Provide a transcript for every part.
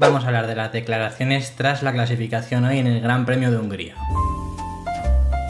Vamos a hablar de las declaraciones tras la clasificación hoy en el Gran Premio de Hungría.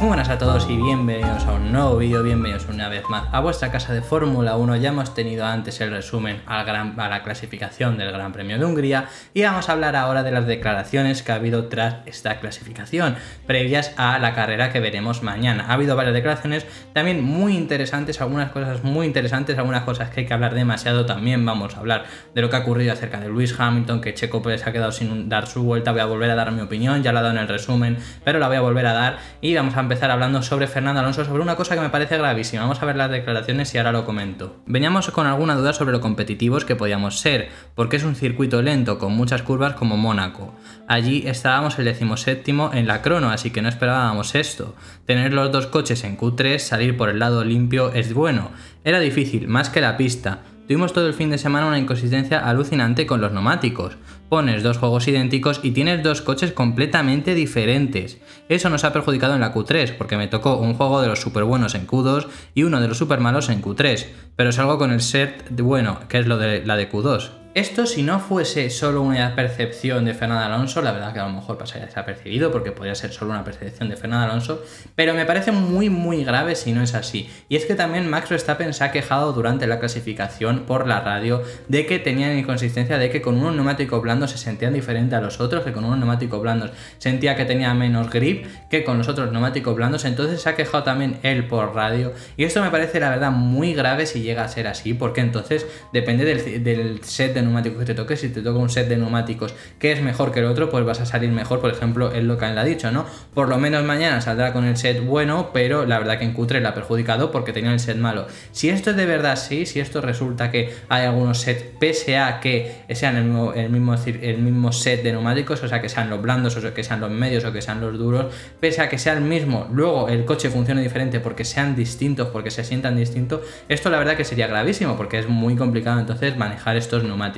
Muy buenas a todos y bienvenidos a un nuevo vídeo, bienvenidos una vez más a vuestra casa de Fórmula 1. Ya hemos tenido antes el resumen a la clasificación del Gran Premio de Hungría y vamos a hablar ahora de las declaraciones que ha habido tras esta clasificación, previas a la carrera que veremos mañana. Ha habido varias declaraciones también muy interesantes, algunas cosas muy interesantes, algunas cosas que hay que hablar demasiado. También vamos a hablar de lo que ha ocurrido acerca de Lewis Hamilton, que Checo Pérez ha quedado sin dar su vuelta. Voy a volver a dar mi opinión, ya la he dado en el resumen, pero la voy a volver a dar y vamos a empezar hablando sobre Fernando Alonso, sobre una cosa que me parece gravísima. Vamos a ver las declaraciones y ahora lo comento. Veníamos con alguna duda sobre lo competitivos que podíamos ser, porque es un circuito lento con muchas curvas como Mónaco. Allí estábamos el decimoséptimo en la crono, así que no esperábamos esto. Tener los dos coches en Q3, salir por el lado limpio es bueno. Era difícil, más que la pista. Tuvimos todo el fin de semana una inconsistencia alucinante con los neumáticos. Pones dos juegos idénticos y tienes dos coches completamente diferentes. Eso nos ha perjudicado en la Q3, porque me tocó un juego de los super buenos en Q2 y uno de los super malos en Q3, pero salgo con el set bueno, que es lo de la de Q2. Esto si no fuese solo una percepción de Fernando Alonso, la verdad que a lo mejor pasaría desapercibido porque podría ser solo una percepción de Fernando Alonso, pero me parece muy muy grave si no es así. Y es que también Max Verstappen se ha quejado durante la clasificación por la radio de que tenían inconsistencia, de que con unos neumáticos blandos se sentían diferente a los otros, que con unos neumáticos blandos sentía que tenía menos grip que con los otros neumáticos blandos, entonces se ha quejado también él por radio. Y esto me parece la verdad muy grave si llega a ser así, porque entonces depende del, del set de neumáticos que te toque, si te toca un set de neumáticos que es mejor que el otro, pues vas a salir mejor, por ejemplo, es lo que él ha dicho, ¿no? Por lo menos mañana saldrá con el set bueno, pero la verdad que en Q3 la ha perjudicado porque tenía el set malo. Si esto es de verdad sí, si esto resulta que hay algunos sets pese a que sean el mismo, el mismo, el mismo set de neumáticos, o sea, que sean los blandos, o que sean los medios, o que sean los duros, pese a que sea el mismo, luego el coche funcione diferente porque sean distintos, porque se sientan distintos, esto la verdad que sería gravísimo porque es muy complicado entonces manejar estos neumáticos.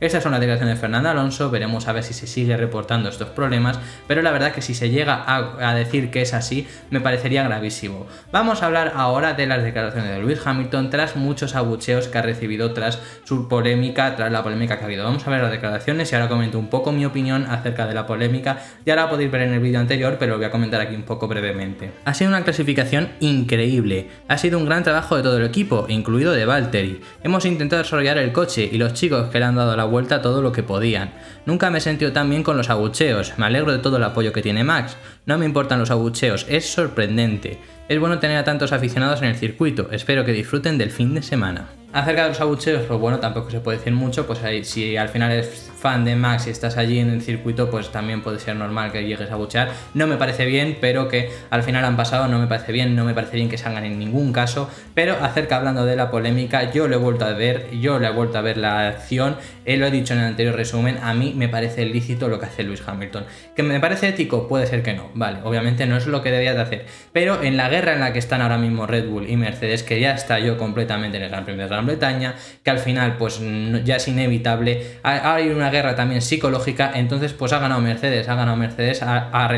Estas son las declaraciones de Fernando Alonso, veremos a ver si se sigue reportando estos problemas, pero la verdad que si se llega a, decir que es así, me parecería gravísimo. Vamos a hablar ahora de las declaraciones de Lewis Hamilton tras muchos abucheos que ha recibido tras su polémica, tras la polémica que ha habido. Vamos a ver las declaraciones y ahora comento un poco mi opinión acerca de la polémica. Ya la podéis ver en el vídeo anterior, pero lo voy a comentar aquí un poco brevemente. Ha sido una clasificación increíble. Ha sido un gran trabajo de todo el equipo, incluido de Valtteri. Hemos intentado desarrollar el coche y los chicos que le han dado la vuelta a todo lo que podían. Nunca me he sentido tan bien con los abucheos, me alegro de todo el apoyo que tiene Max. No me importan los abucheos, es sorprendente. Es bueno tener a tantos aficionados en el circuito, espero que disfruten del fin de semana. Acerca de los abucheos, pues bueno, tampoco se puede decir mucho, pues si al final eres fan de Max y estás allí en el circuito, pues también puede ser normal que llegues a buchear. No me parece bien, pero que al final han pasado, no me parece bien, no me parece bien que salgan en ningún caso. Pero acerca hablando de la polémica, yo lo he vuelto a ver, yo le he vuelto a ver la acción, él lo he dicho en el anterior resumen, a mí me parece lícito lo que hace Luis Hamilton. ¿Que me parece ético? Puede ser que no, vale, obviamente no es lo que debía de hacer. Pero en la guerra en la que están ahora mismo Red Bull y Mercedes, que ya estalló completamente en el Gran Premio de Gran Bretaña, que al final pues ya es inevitable, hay una guerra también psicológica, entonces pues ha ganado Mercedes, ha ganado Mercedes, ha, ha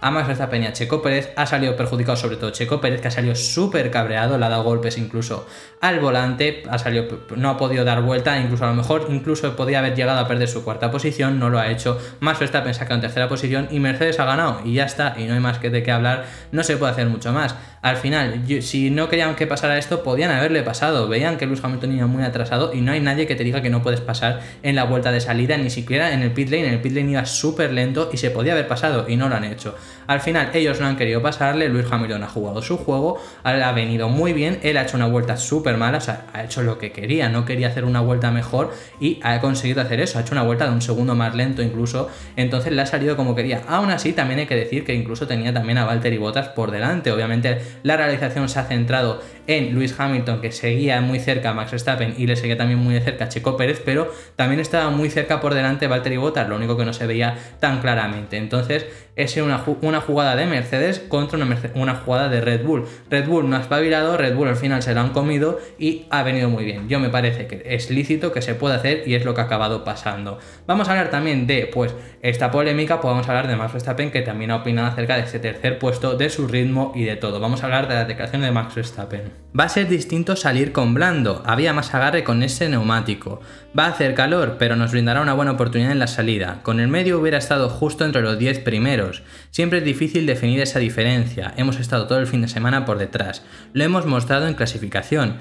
a Max Verstappen y Checo Pérez, ha salido perjudicado sobre todo Checo Pérez, que ha salido súper cabreado, le ha dado golpes incluso al volante, ha salido, no ha podido dar vuelta, incluso a lo mejor incluso podía haber llegado a perder su cuarta posición, no lo ha hecho, Max Verstappen se ha quedado en tercera posición y Mercedes ha ganado y ya está, y no hay más que de qué hablar, no se puede hacer mucho más. Al final, si no querían que pasara esto, podían haberle pasado, veían que Lewis Hamilton iba muy atrasado y no hay nadie que te diga que no puedes pasar en la vuelta de salida ni siquiera en el pit lane. En el pit lane iba súper lento y se podía haber pasado y no lo han hecho. Al final, ellos no han querido pasarle. Luis Hamilton ha jugado su juego, ha venido muy bien. Él ha hecho una vuelta súper mala, o sea, ha hecho lo que quería, no quería hacer una vuelta mejor y ha conseguido hacer eso. Ha hecho una vuelta de un segundo más lento incluso, entonces le ha salido como quería. Aún así, también hay que decir que incluso tenía también a Valtteri Bottas por delante. Obviamente, la realización se ha centrado en Luis Hamilton, que seguía muy cerca a Max Verstappen y le seguía también muy de cerca a Checo Pérez, pero también estaba muy cerca por delante Valtteri Bottas, lo único que no se veía tan claramente. Entonces, es una, una jugada de Mercedes contra una, una, jugada de Red Bull. Red Bull no ha espabilado, Red Bull al final se lo han comido y ha venido muy bien. Yo me parece que es lícito, que se puede hacer y es lo que ha acabado pasando. Vamos a hablar también de pues esta polémica, podemos hablar de Max Verstappen que también ha opinado acerca de ese tercer puesto, de su ritmo y de todo. Vamos a hablar de la declaración de Max Verstappen. Va a ser distinto salir con blando, había más agarre con ese neumático. Va a hacer calor, pero nos brindará una buena oportunidad en la salida. Con el medio hubiera estado justo entre los 10 primeros. Siempre es difícil definir esa diferencia. Hemos estado todo el fin de semana por detrás. Lo hemos mostrado en clasificación.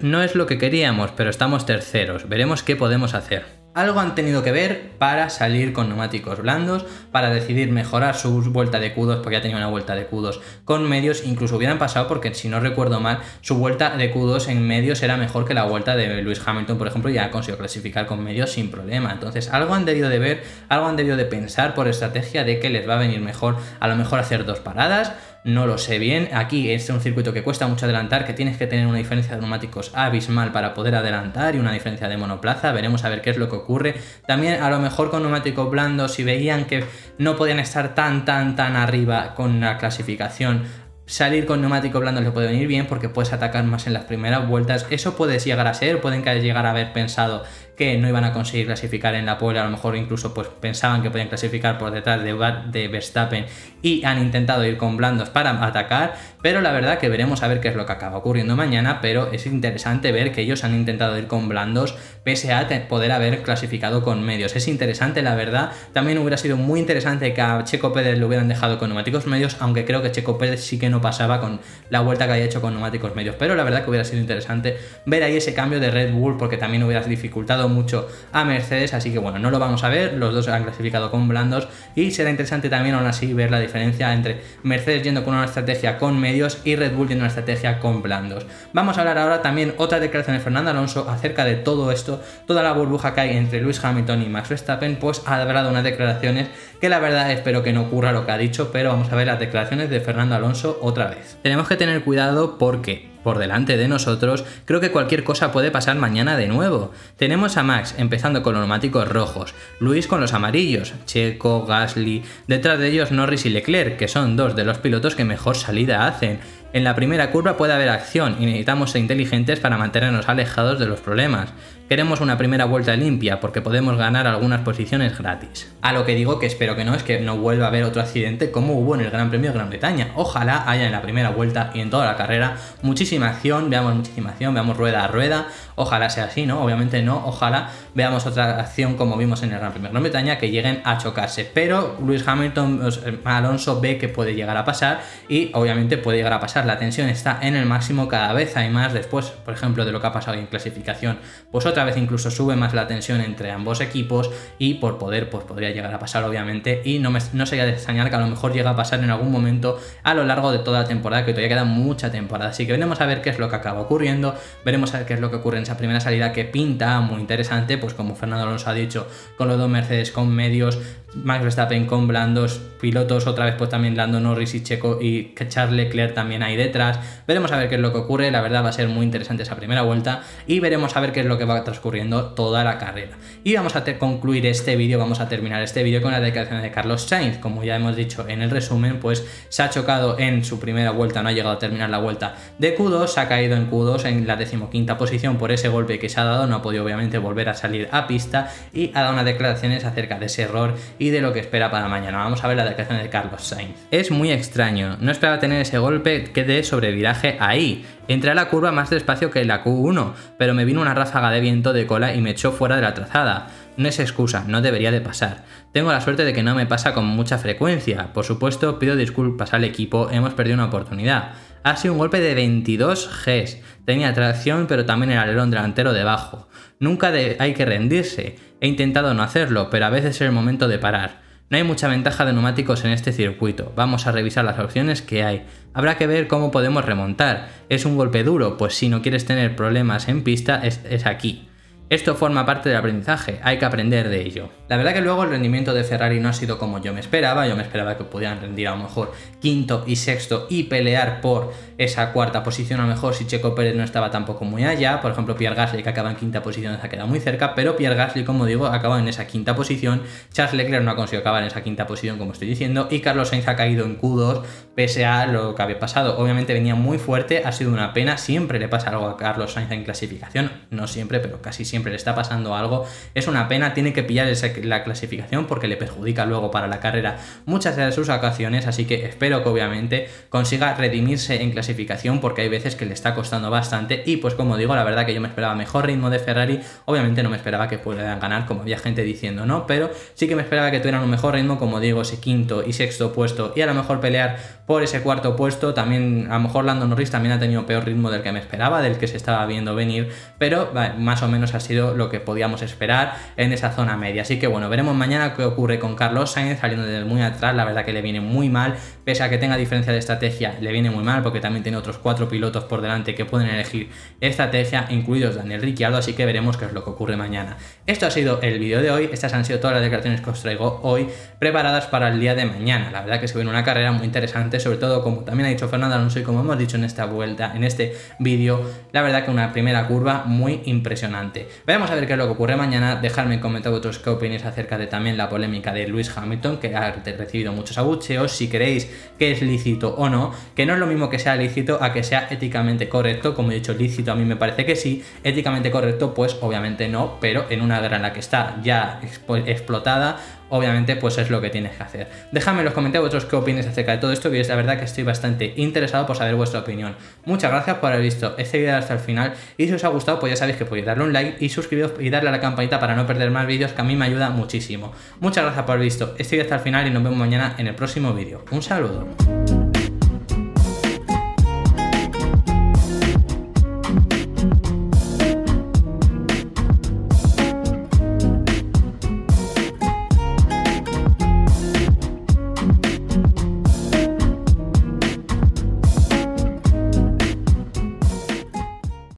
no es lo que queríamos, pero estamos terceros. Veremos qué podemos hacer. Algo han tenido que ver para salir con neumáticos blandos, para decidir mejorar su vuelta de cudos, porque ya tenía una vuelta de cudos con medios, incluso hubieran pasado porque si no recuerdo mal, su vuelta de cudos en medios era mejor que la vuelta de Lewis Hamilton, por ejemplo, y ya consiguió clasificar con medios sin problema. Entonces, algo han debido de ver, algo han debido de pensar por estrategia de que les va a venir mejor, a lo mejor hacer dos paradas, no lo sé bien. Aquí es un circuito que cuesta mucho adelantar, que tienes que tener una diferencia de neumáticos abismal para poder adelantar y una diferencia de monoplaza. Veremos a ver qué es lo que ocurre. También a lo mejor con neumáticos blandos, si veían que no podían estar tan, tan, tan arriba con la clasificación, salir con neumático blando le puede venir bien porque puedes atacar más en las primeras vueltas. Eso puede llegar a ser, pueden llegar a haber pensado que no iban a conseguir clasificar en la pole, a lo mejor incluso pues pensaban que podían clasificar por detrás de, Verstappen y han intentado ir con blandos para atacar, pero la verdad que veremos a ver qué es lo que acaba ocurriendo mañana, pero es interesante ver que ellos han intentado ir con blandos pese a poder haber clasificado con medios. Es interesante, la verdad. También hubiera sido muy interesante que a Checo Pérez lo hubieran dejado con neumáticos medios, aunque creo que Checo Pérez sí que no pasaba con la vuelta que había hecho con neumáticos medios, pero la verdad que hubiera sido interesante ver ahí ese cambio de Red Bull porque también hubiera dificultado mucho a Mercedes, así que bueno, no lo vamos a ver, los dos han clasificado con blandos y será interesante también aún así ver la diferencia entre Mercedes yendo con una estrategia con medios y Red Bull yendo una estrategia con blandos. Vamos a hablar ahora también otra declaración de Fernando Alonso acerca de todo esto, toda la burbuja que hay entre Lewis Hamilton y Max Verstappen, pues ha hablado unas declaraciones que la verdad espero que no ocurra lo que ha dicho, pero vamos a ver las declaraciones de Fernando Alonso otra vez. Tenemos que tener cuidado porque por delante de nosotros, creo que cualquier cosa puede pasar mañana de nuevo. Tenemos a Max empezando con los neumáticos rojos, Luis con los amarillos, Checo, Gasly, detrás de ellos Norris y Leclerc, que son dos de los pilotos que mejor salida hacen. En la primera curva puede haber acción y necesitamos ser inteligentes para mantenernos alejados de los problemas. Queremos una primera vuelta limpia porque podemos ganar algunas posiciones gratis. A lo que digo que espero que no es que no vuelva a haber otro accidente como hubo en el Gran Premio de Gran Bretaña. Ojalá haya en la primera vuelta y en toda la carrera muchísima acción, veamos muchísima acción, veamos rueda a rueda. Ojalá sea así, ¿no? Obviamente no, ojalá veamos otra acción como vimos en el Gran Premio de Gran Bretaña que lleguen a chocarse. Pero Luis Hamilton, Alonso ve que puede llegar a pasar y obviamente puede llegar a pasar. La tensión está en el máximo, cada vez hay más después, por ejemplo, de lo que ha pasado en clasificación. Pues otra vez incluso sube más la tensión entre ambos equipos y por poder pues podría llegar a pasar obviamente y no, me, no sería de extrañar que a lo mejor llega a pasar en algún momento a lo largo de toda la temporada que todavía queda mucha temporada. Así que veremos a ver qué es lo que acaba ocurriendo veremos a ver qué es lo que ocurre en esa primera salida que pinta muy interesante pues como Fernando Alonso ha dicho con los dos Mercedes con medios Max Verstappen con blandos pilotos, otra vez pues también Lando Norris y Checo y Charles Leclerc también ahí detrás. Veremos a ver qué es lo que ocurre, la verdad va a ser muy interesante esa primera vuelta y veremos a ver qué es lo que va transcurriendo toda la carrera. Y vamos a concluir este vídeo, vamos a terminar este vídeo con la declaración de Carlos Sainz. Como ya hemos dicho en el resumen, pues se ha chocado en su primera vuelta, no ha llegado a terminar la vuelta de Q2, se ha caído en Q2 en la decimoquinta posición por ese golpe que se ha dado, no ha podido obviamente volver a salir a pista y ha dado unas declaraciones acerca de ese error y de lo que espera para mañana. Vamos a ver la declaración de Carlos Sainz. Es muy extraño, no esperaba tener ese golpe que de sobreviraje ahí. Entré a la curva más despacio que la Q1, pero me vino una ráfaga de viento de cola y me echó fuera de la trazada. No es excusa, no debería de pasar. Tengo la suerte de que no me pasa con mucha frecuencia. Por supuesto, pido disculpas al equipo, hemos perdido una oportunidad. Ha sido un golpe de 22 Gs. Tenía tracción, pero también el alerón delantero debajo. Nunca hay que rendirse. He intentado no hacerlo, pero a veces es el momento de parar. No hay mucha ventaja de neumáticos en este circuito. Vamos a revisar las opciones que hay. Habrá que ver cómo podemos remontar. ¿Es un golpe duro? Pues si no quieres tener problemas en pista, es, es aquí. Esto forma parte del aprendizaje, hay que aprender de ello. La verdad que luego el rendimiento de Ferrari no ha sido como yo me esperaba, yo me esperaba que pudieran rendir a lo mejor quinto y sexto y pelear por esa cuarta posición, a lo mejor si Checo Pérez no estaba tampoco muy allá, por ejemplo Pierre Gasly que acaba en quinta posición se ha quedado muy cerca, pero Pierre Gasly como digo acaba en esa quinta posición, Charles Leclerc no ha conseguido acabar en esa quinta posición como estoy diciendo y Carlos Sainz ha caído en Q2 pese a lo que había pasado, obviamente venía muy fuerte, ha sido una pena, siempre le pasa algo a Carlos Sainz en clasificación, no siempre, pero casi siempre le está pasando algo, es una pena, tiene que pillar la clasificación porque le perjudica luego para la carrera muchas de sus ocasiones, así que espero que obviamente consiga redimirse en clasificación porque hay veces que le está costando bastante y pues como digo, la verdad que yo me esperaba mejor ritmo de Ferrari, obviamente no me esperaba que pudieran ganar como había gente diciendo, ¿no? Pero sí que me esperaba que tuvieran un mejor ritmo, como digo, ese quinto y sexto puesto y a lo mejor pelear por ese cuarto puesto, también a lo mejor Lando Norris también ha tenido peor ritmo del que me esperaba, del que se estaba viendo venir, pero más o menos ha lo que podíamos esperar en esa zona media, así que bueno, veremos mañana qué ocurre con Carlos Sainz saliendo desde muy atrás, la verdad que le viene muy mal, pese a que tenga diferencia de estrategia, le viene muy mal porque también tiene otros cuatro pilotos por delante que pueden elegir estrategia, incluidos Daniel Ricciardo, así que veremos qué es lo que ocurre mañana. Esto ha sido el vídeo de hoy, estas han sido todas las declaraciones que os traigo hoy, preparadas para el día de mañana. La verdad que se viene una carrera muy interesante, sobre todo como también ha dicho Fernando Alonso y como hemos dicho en esta vuelta, en este vídeo, la verdad que una primera curva muy impresionante. Veremos a ver qué es lo que ocurre mañana, dejadme en comentarios vosotros qué opináis acerca de también la polémica de Lewis Hamilton, que ha recibido muchos abucheos, si queréis que es lícito o no, que no es lo mismo que sea lícito a que sea éticamente correcto, como he dicho lícito a mí me parece que sí, éticamente correcto pues obviamente no, pero en una guerra en la que está ya explotada, obviamente pues es lo que tienes que hacer. Déjame en los comentarios vosotros qué opináis acerca de todo esto, que es la verdad que estoy bastante interesado por saber vuestra opinión. Muchas gracias por haber visto este video hasta el final y si os ha gustado pues ya sabéis que podéis darle un like y suscribiros y darle a la campanita para no perder más vídeos que a mí me ayuda muchísimo. Muchas gracias por haber visto este video hasta el final y nos vemos mañana en el próximo vídeo. Un saludo.